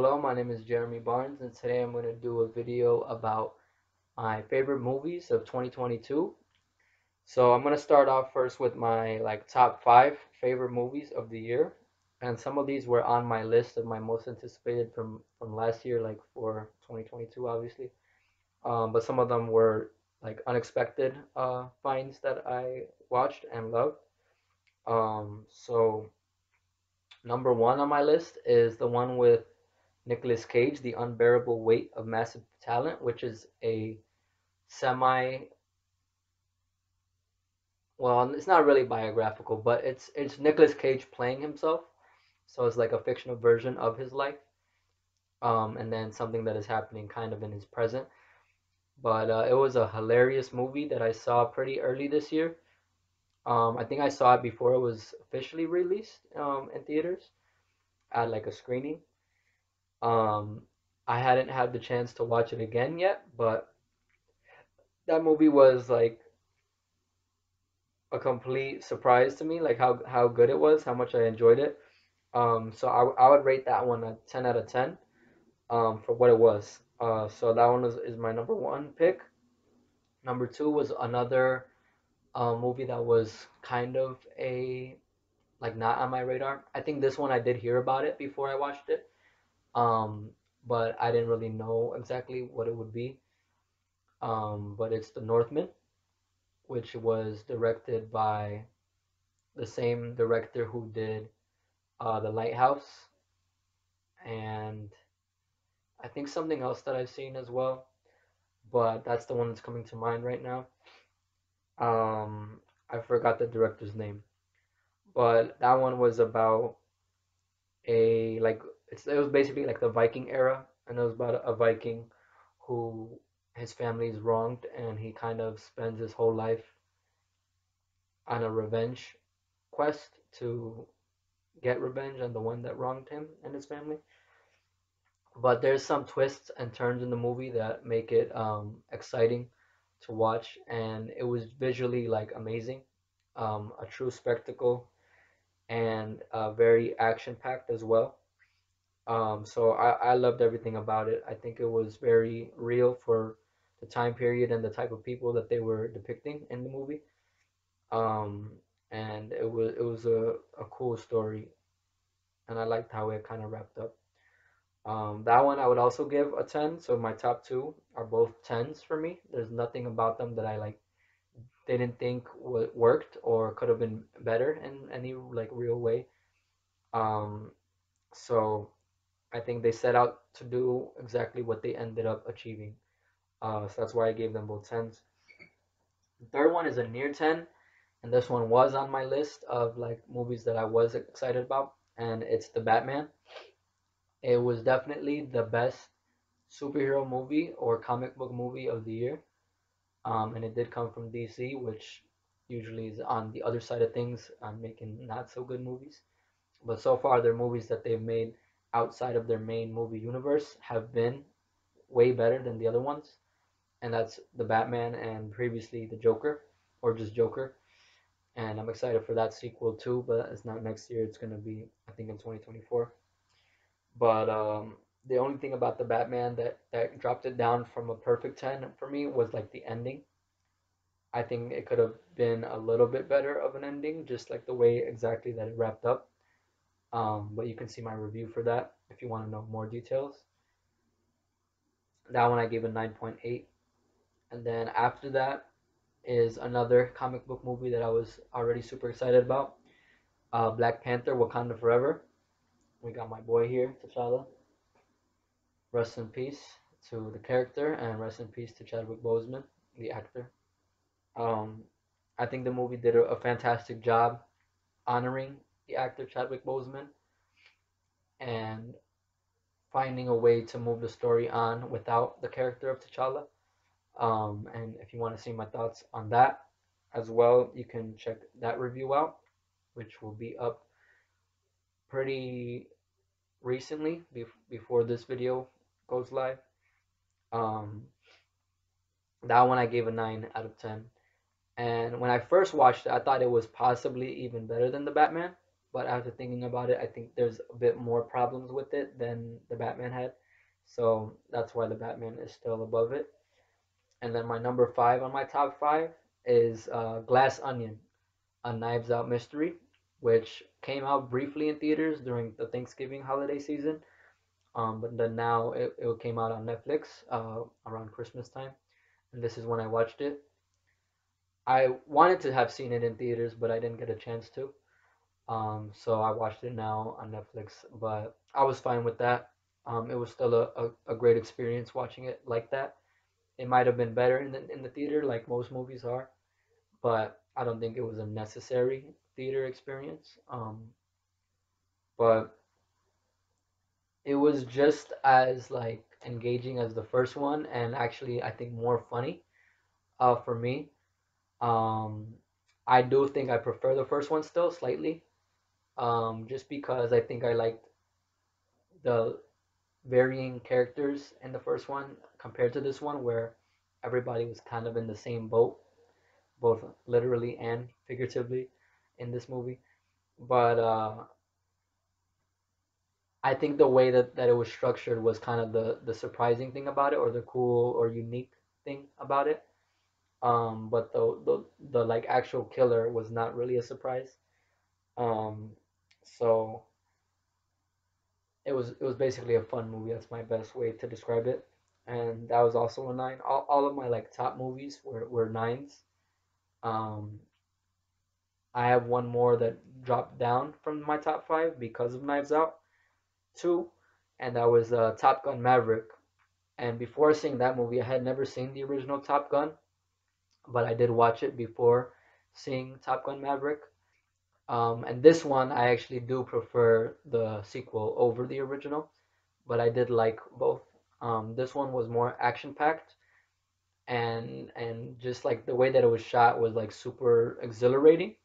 Hello, my name is Jeremy Barnes, and today I'm going to do a video about my favorite movies of 2022. So I'm going to start off first with my like top five favorite movies of the year, and some of these were on my list of my most anticipated from from last year, like for 2022, obviously. Um, but some of them were like unexpected uh, finds that I watched and loved. Um, so number one on my list is the one with Nicolas Cage, The Unbearable Weight of Massive Talent, which is a semi well, it's not really biographical, but it's it's Nicolas Cage playing himself. So it's like a fictional version of his life. Um, and then something that is happening kind of in his present. But uh, it was a hilarious movie that I saw pretty early this year. Um, I think I saw it before it was officially released um, in theaters at like a screening. Um, I hadn't had the chance to watch it again yet, but that movie was like a complete surprise to me, like how how good it was, how much I enjoyed it. Um, so I, I would rate that one a 10 out of 10 um, for what it was. Uh, so that one is, is my number one pick. Number two was another uh, movie that was kind of a like not on my radar. I think this one I did hear about it before I watched it, um, but I didn't really know exactly what it would be. Um, but it's The Northman, which was directed by the same director who did uh, The Lighthouse, and I think something else that I've seen as well, but that's the one that's coming to mind right now. Um, I forgot the director's name, but that one was about a like it's, it was basically like the Viking era, and it was about a Viking who his family is wronged, and he kind of spends his whole life on a revenge quest to get revenge on the one that wronged him and his family. But there's some twists and turns in the movie that make it um, exciting to watch, and it was visually like amazing, um, a true spectacle, and uh, very action packed as well. Um, so I, I loved everything about it. I think it was very real for the time period and the type of people that they were depicting in the movie. Um, and it was it was a, a cool story, and I liked how it kind of wrapped up. Um, that one I would also give a 10. So my top two are both 10s for me. There's nothing about them that I like didn't think w- worked or could have been better in any like real way. Um, so I think they set out to do exactly what they ended up achieving. Uh, so that's why I gave them both 10s. The third one is a near 10, and this one was on my list of like movies that I was excited about, and it's The Batman. It was definitely the best superhero movie or comic book movie of the year. Um, and it did come from DC, which usually is on the other side of things, on making not so good movies. But so far, their movies that they've made outside of their main movie universe have been way better than the other ones. And that's the Batman and previously the Joker, or just Joker. And I'm excited for that sequel too, but it's not next year. It's going to be, I think, in 2024. But um, the only thing about the Batman that that dropped it down from a perfect ten for me was like the ending. I think it could have been a little bit better of an ending, just like the way exactly that it wrapped up. Um, but you can see my review for that if you want to know more details. That one I gave a 9.8. And then after that is another comic book movie that I was already super excited about. Uh, Black Panther Wakanda Forever. We got my boy here, T'Challa. Rest in peace to the character, and rest in peace to Chadwick Boseman, the actor. Um, I think the movie did a, a fantastic job honoring the actor Chadwick Boseman and finding a way to move the story on without the character of T'Challa. Um, and if you want to see my thoughts on that as well, you can check that review out, which will be up pretty recently before this video goes live. Um, that one I gave a 9 out of 10. And when I first watched it, I thought it was possibly even better than the Batman. But after thinking about it, I think there's a bit more problems with it than the Batman had. So that's why the Batman is still above it. And then my number five on my top five is uh, Glass Onion, a Knives Out mystery, which came out briefly in theaters during the Thanksgiving holiday season. Um, but then now it, it came out on Netflix uh, around Christmas time, and this is when I watched it. I wanted to have seen it in theaters, but I didn't get a chance to. Um, so I watched it now on Netflix, but I was fine with that. Um, it was still a, a, a great experience watching it like that. It might have been better in the in the theater, like most movies are, but I don't think it was a necessary theater experience. Um, but it was just as like engaging as the first one, and actually I think more funny. Uh, for me, um, I do think I prefer the first one still slightly, um, just because I think I liked the varying characters in the first one compared to this one, where everybody was kind of in the same boat, both literally and figuratively, in this movie. But uh, I think the way that, that it was structured was kind of the, the surprising thing about it, or the cool or unique thing about it. Um, but the, the the like actual killer was not really a surprise. Um, so it was it was basically a fun movie. That's my best way to describe it. And that was also a nine. All, all of my like top movies were, were nines. Um, I have one more that dropped down from my top five because of Knives Out two, and that was uh, Top Gun Maverick. And before seeing that movie, I had never seen the original Top Gun, but I did watch it before seeing Top Gun Maverick. Um, and this one, I actually do prefer the sequel over the original, but I did like both. Um, this one was more action packed, and and just like the way that it was shot was like super exhilarating,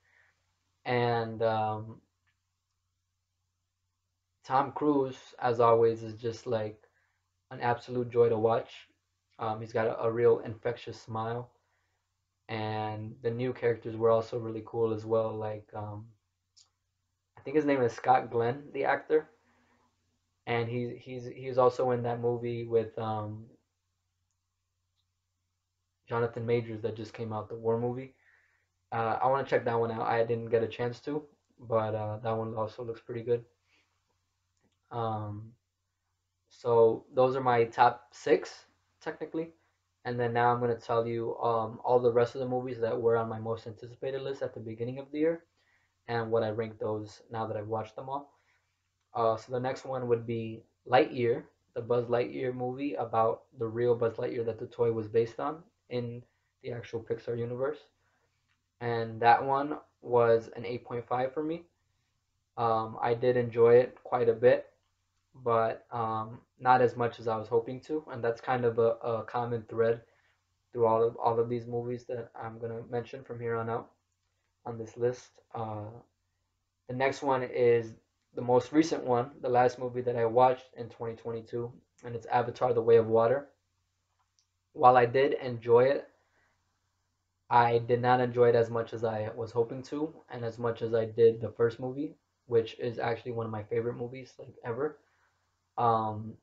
and um, Tom Cruise, as always, is just like an absolute joy to watch. Um, he's got a, a real infectious smile, and the new characters were also really cool as well. Like um, think his name is Scott Glenn, the actor, and he's he's he's also in that movie with um, Jonathan Majors that just came out, the war movie. Uh, I want to check that one out. I didn't get a chance to, but uh, that one also looks pretty good. Um, so those are my top six technically, and then now I'm gonna tell you um, all the rest of the movies that were on my most anticipated list at the beginning of the year, and what I rank those now that I've watched them all. Uh, so the next one would be Lightyear, the Buzz Lightyear movie about the real Buzz Lightyear that the toy was based on in the actual Pixar universe, and that one was an 8.5 for me. Um, I did enjoy it quite a bit but um, not as much as I was hoping to, and that's kind of a, a common thread through all of all of these movies that I'm gonna mention from here on out on this list. Uh, the next one is the most recent one, the last movie that I watched in 2022, and it's Avatar: The Way of Water. While I did enjoy it, I did not enjoy it as much as I was hoping to, and as much as I did the first movie, which is actually one of my favorite movies like ever. Um,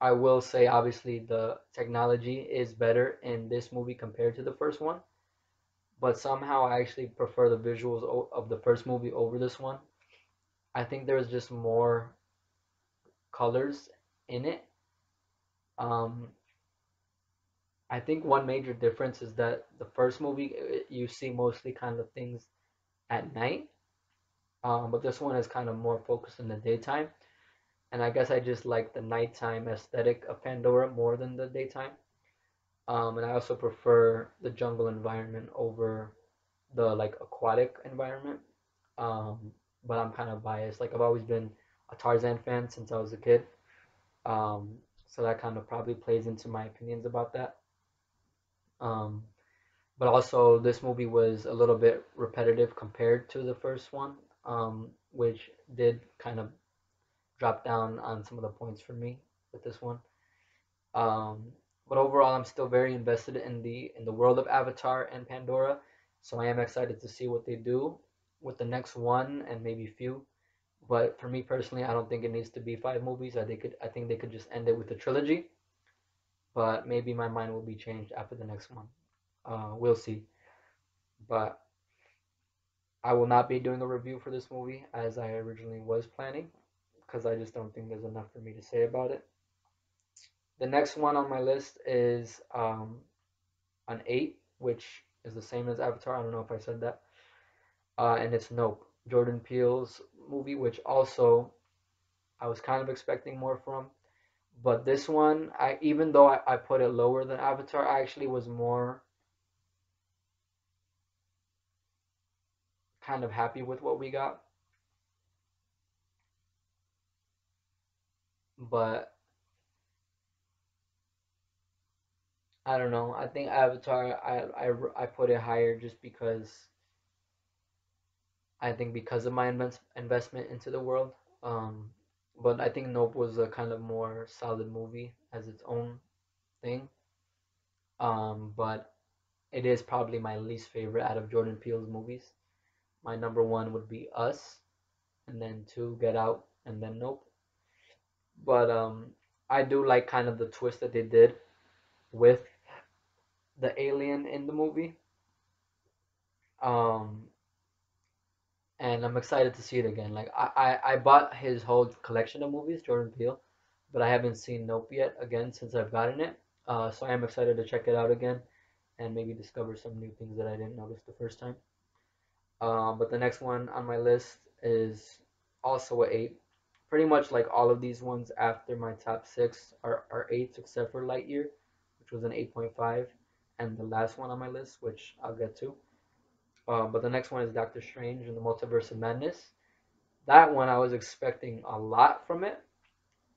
I will say, obviously, the technology is better in this movie compared to the first one, but somehow I actually prefer the visuals of the first movie over this one. I think there's just more colors in it. Um, I think one major difference is that the first movie you see mostly kind of things at night, um, but this one is kind of more focused in the daytime and I guess I just like the nighttime aesthetic of Pandora more than the daytime. Um, and I also prefer the jungle environment over the like aquatic environment. Um, but I'm kind of biased. Like I've always been a Tarzan fan since I was a kid. Um, so that kind of probably plays into my opinions about that. Um, but also this movie was a little bit repetitive compared to the first one, um, which did kind of drop down on some of the points for me with this one. Um, but overall, I'm still very invested in the in the world of Avatar and Pandora, so I am excited to see what they do. with the next one and maybe few. But for me personally, I don't think it needs to be five movies. I think it, I think they could just end it with a trilogy. But maybe my mind will be changed after the next one. Uh, we'll see. But I will not be doing a review for this movie as I originally was planning because I just don't think there's enough for me to say about it. The next one on my list is um, an 8, which is the same as Avatar. I don't know if I said that. Uh, and it's Nope, Jordan Peele's movie, which also I was kind of expecting more from. But this one, I even though I, I put it lower than Avatar, I actually was more kind of happy with what we got. But I don't know. I think Avatar, I, I, I put it higher just because I think because of my invest, investment into the world. Um, but I think Nope was a kind of more solid movie as its own thing. Um, but it is probably my least favorite out of Jordan Peele's movies. My number one would be Us, and then two Get Out, and then Nope. But um, I do like kind of the twist that they did with the alien in the movie. Um, and I'm excited to see it again. Like I, I, I bought his whole collection of movies, Jordan Peele, but I haven't seen Nope yet again since I've gotten it. Uh, so I am excited to check it out again and maybe discover some new things that I didn't notice the first time. Um, but the next one on my list is also a eight. Pretty much like all of these ones after my top six are, are eights except for Lightyear, which was an 8.5, and the last one on my list, which I'll get to. Um, but the next one is Doctor Strange and the Multiverse of Madness. That one I was expecting a lot from it,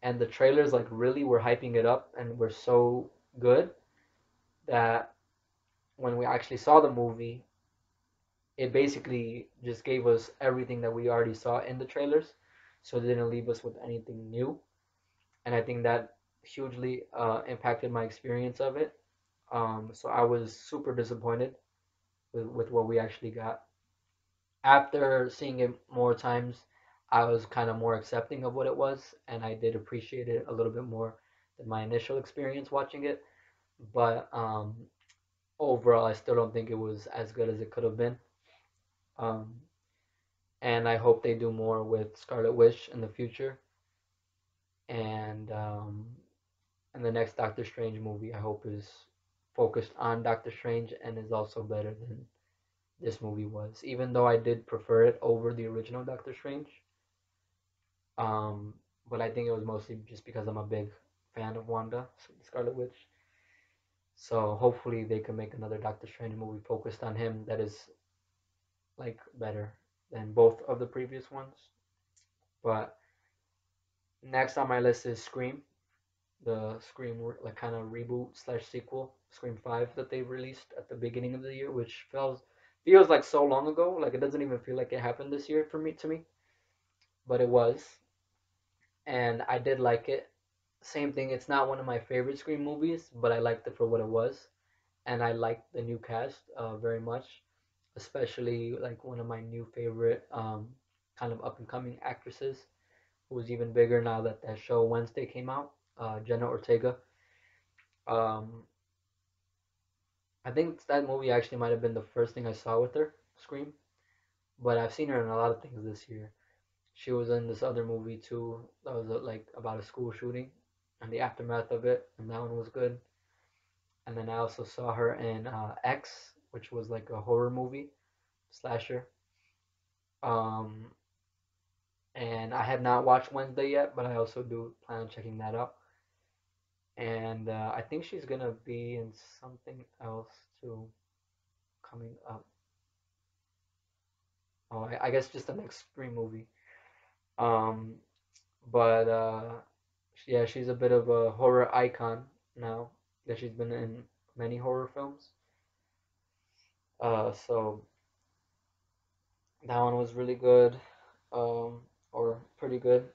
and the trailers like really were hyping it up and were so good that when we actually saw the movie, it basically just gave us everything that we already saw in the trailers, so it didn't leave us with anything new, and I think that hugely uh, impacted my experience of it. Um, so I was super disappointed with, with what we actually got. After seeing it more times, I was kind of more accepting of what it was, and I did appreciate it a little bit more than my initial experience watching it. But um, overall, I still don't think it was as good as it could have been. Um, and I hope they do more with Scarlet Witch in the future. And um, and the next Doctor Strange movie, I hope is focused on Doctor Strange and is also better than this movie was. Even though I did prefer it over the original Doctor Strange. Um, but I think it was mostly just because I'm a big fan of Wanda, Scarlet Witch. So hopefully they can make another Doctor Strange movie focused on him that is like better than both of the previous ones. But next on my list is Scream the Scream like kind of reboot slash sequel, Scream Five that they released at the beginning of the year, which feels feels like so long ago. Like it doesn't even feel like it happened this year for me to me, but it was, and I did like it. Same thing. It's not one of my favorite Scream movies, but I liked it for what it was, and I liked the new cast uh, very much, especially like one of my new favorite um, kind of up and coming actresses, who was even bigger now that that show Wednesday came out uh, Jenna Ortega. Um, I think that movie actually might have been the first thing I saw with her, Scream. But I've seen her in a lot of things this year. She was in this other movie too that was uh, like about a school shooting and the aftermath of it, and that one was good. And then I also saw her in uh, X, which was like a horror movie, slasher. Um, and I have not watched Wednesday yet, but I also do plan on checking that out and uh, I think she's gonna be in something else too coming up. Oh, I, I guess just the next Scream movie. Um, but uh, yeah, she's a bit of a horror icon now. that she's been in many horror films. Uh, so that one was really good, um, or pretty good.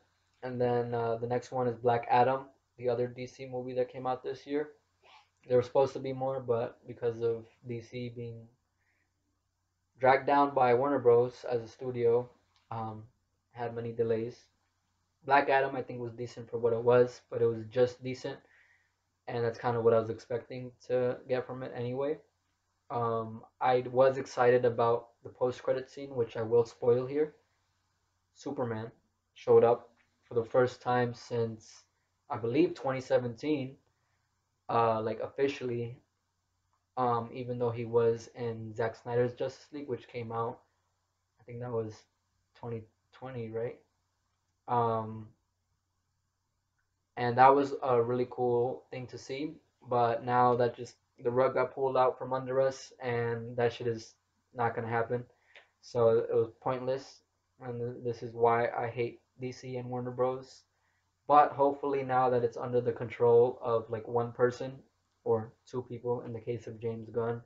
And then uh, the next one is Black Adam the other DC movie that came out this year. There was supposed to be more, but because of DC being dragged down by Warner Bros. as a studio. Um, had many delays. Black Adam, I think, was decent for what it was, but it was just decent, and that's kind of what I was expecting to get from it anyway. Um, I was excited about the post-credit scene, which I will spoil here. Superman showed up for the first time since I believe 2017, uh, like officially. Um, even though he was in Zack Snyder's Justice League, which came out, I think that was 2020, right? Um, and that was a really cool thing to see. But now that just the rug got pulled out from under us, and that shit is not gonna happen. So it was pointless, and this is why I hate DC and Warner Bros. But hopefully now that it's under the control of like one person or two people in the case of James Gunn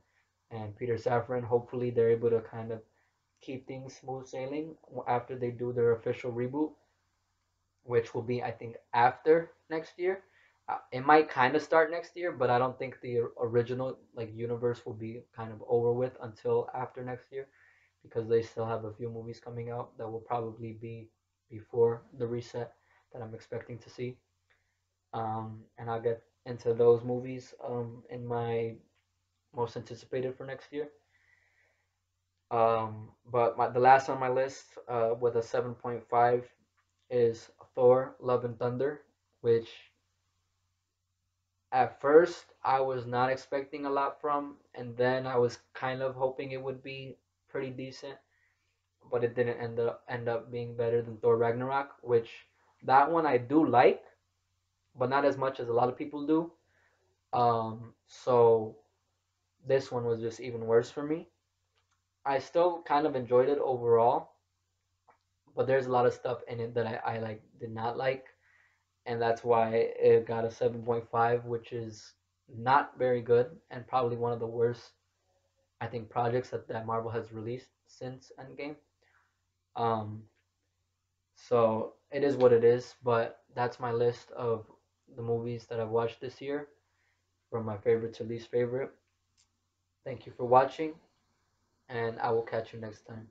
and Peter Safran, hopefully they're able to kind of keep things smooth sailing after they do their official reboot, which will be I think after next year. Uh, it might kind of start next year, but I don't think the original like universe will be kind of over with until after next year because they still have a few movies coming out that will probably be before the reset that I'm expecting to see. Um, and I'll get into those movies um, in my most anticipated for next year. Um, but my, the last on my list uh, with a 7.5 is Thor Love and Thunder, which at first I was not expecting a lot from, and then I was kind of hoping it would be pretty decent, but it didn't end up end up being better than Thor Ragnarok, which that one I do like, but not as much as a lot of people do. Um, so this one was just even worse for me. I still kind of enjoyed it overall, but there's a lot of stuff in it that I, I like did not like, and that's why it got a 7.5, which is not very good and probably one of the worst I think projects that, that Marvel has released since Endgame. Um, so it is what it is, but that's my list of the movies that I've watched this year from my favorite to least favorite. Thank you for watching, and I will catch you next time.